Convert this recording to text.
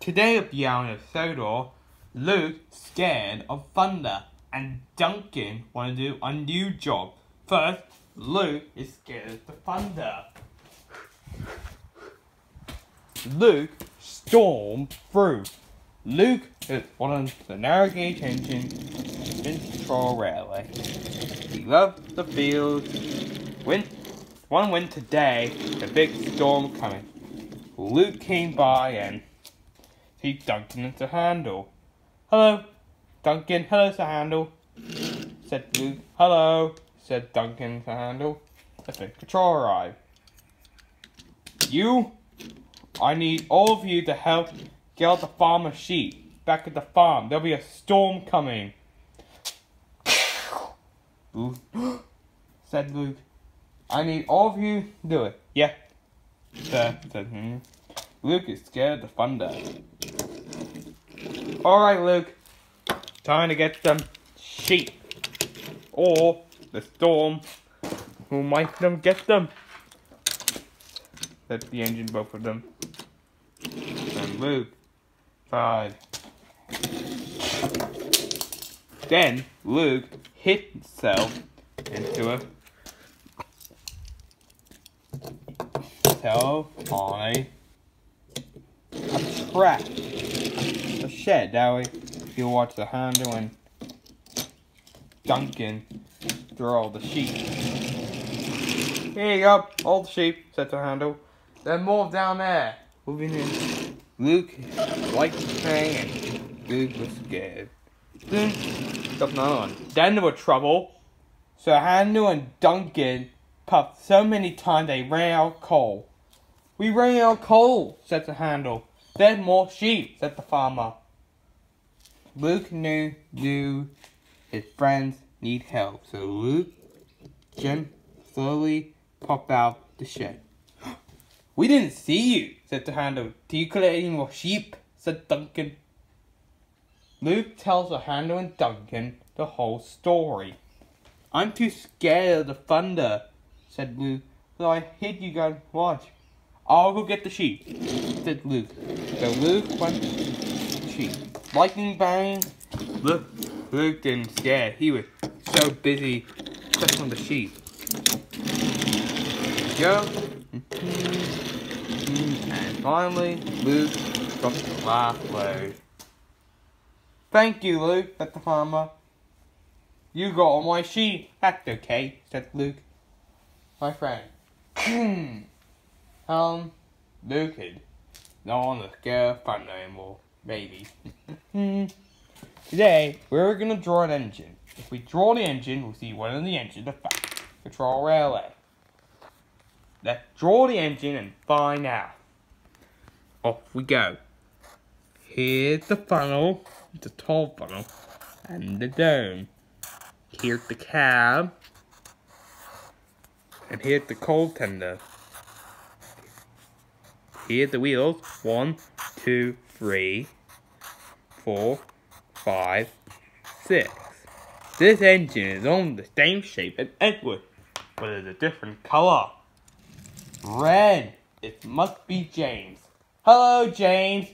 Today at the Sodor, Luke scared of thunder and Duncan want to do a new job. First, Luke is scared of the thunder. Luke stormed through. Luke is one of the navigation engine in Control Railway. He loves the fields. Win one winter day, a big storm coming. Luke came by and he Duncan into handle. Hello, Duncan. Hello, Sir Handel. Said Luke. Hello, said Duncan to Handel. The control arrived. You, I need all of you to help get all the farmer's sheep back at the farm. There'll be a storm coming. said Luke. I need all of you to do it. Yeah. Sir, said. Luke is scared the thunder. Alright, Luke. Time to get some sheep. Or the storm who might them get them. That's the engine, both of them. And Luke. Five. Then Luke hit himself into a tail on a, track. A shed, that way you watch the Handel and Duncan throw all the sheep. Here you go, all the sheep, said the Handel. There's more down there. Moving in. Luke liked the thing and Luke was scared. Hmm. Then, got another one. Then there were trouble. So Handel and Duncan puffed so many times they ran out of coal. We ran out of coal, said the Handel. There's more sheep, said the farmer. Luke knew, knew his friends need help, so Luke, Jim slowly popped out the shed. We didn't see you, said the Handel. Do you collect any more sheep? said Duncan. Luke tells the Handel and Duncan the whole story. I'm too scared of the thunder, said Luke, so I hid you guys watch. I'll go get the sheep, said Luke. So Luke went to the sheep. Lightning bang. Luke, Luke didn't scare. He was so busy checking the sheep. Go. And finally, Luke got the last load. Thank you, Luke, said the farmer. You got all my sheep. That's okay, said Luke. My friend. um, Luke is not on the scare of thunder anymore. Maybe. Today, we're gonna draw an engine. If we draw the engine, we'll see one of the engines of fast control railway. Let's draw the engine and find out. Off we go. Here's the funnel, the tall funnel, and the dome. Here's the cab. And here's the coal tender. Here's the wheels. One, two, three, four, five, six. This engine is on the same shape as Edward, but it's a different color. Red. It must be James. Hello, James.